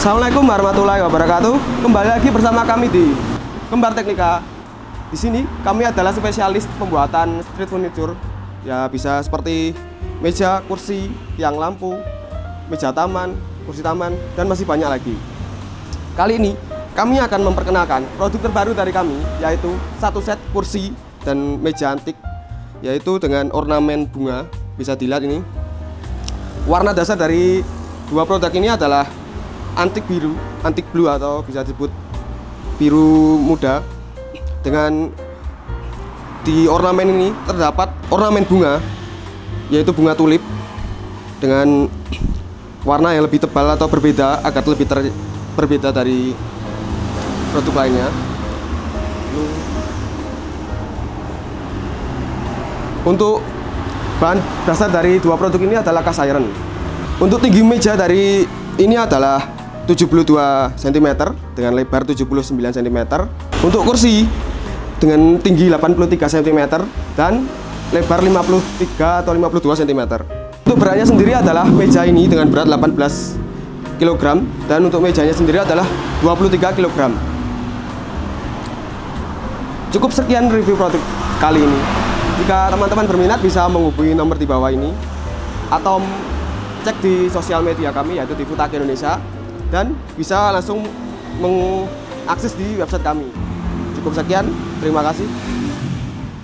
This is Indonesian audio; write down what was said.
Assalamualaikum warahmatullahi wabarakatuh. Kembali lagi bersama kami di Kembar Teknika. Di sini kami adalah spesialis pembuatan street furniture. Ya bisa seperti meja, kursi, tiang lampu, meja taman, kursi taman, dan masih banyak lagi. Kali ini kami akan memperkenalkan produk terbaru dari kami yaitu satu set kursi dan meja antik yaitu dengan ornamen bunga. Bisa dilihat ini. Warna dasar dari dua produk ini adalah antik biru, antik blue atau bisa disebut biru muda dengan di ornamen ini terdapat ornamen bunga yaitu bunga tulip dengan warna yang lebih tebal atau berbeda agar lebih ter, berbeda dari produk lainnya. Untuk bahan dasar dari dua produk ini adalah cast iron untuk tinggi meja dari ini adalah 72 cm dengan lebar 79 cm untuk kursi dengan tinggi 83 cm dan lebar 53 atau 52 cm untuk beratnya sendiri adalah meja ini dengan berat 18 kg dan untuk mejanya sendiri adalah 23 kg cukup sekian review produk kali ini. Jika teman-teman berminat bisa menghubungi nomor di bawah ini atau cek di sosial media kami yaitu di Futaki Indonesia dan bisa langsung mengakses di website kami. Cukup sekian, terima kasih.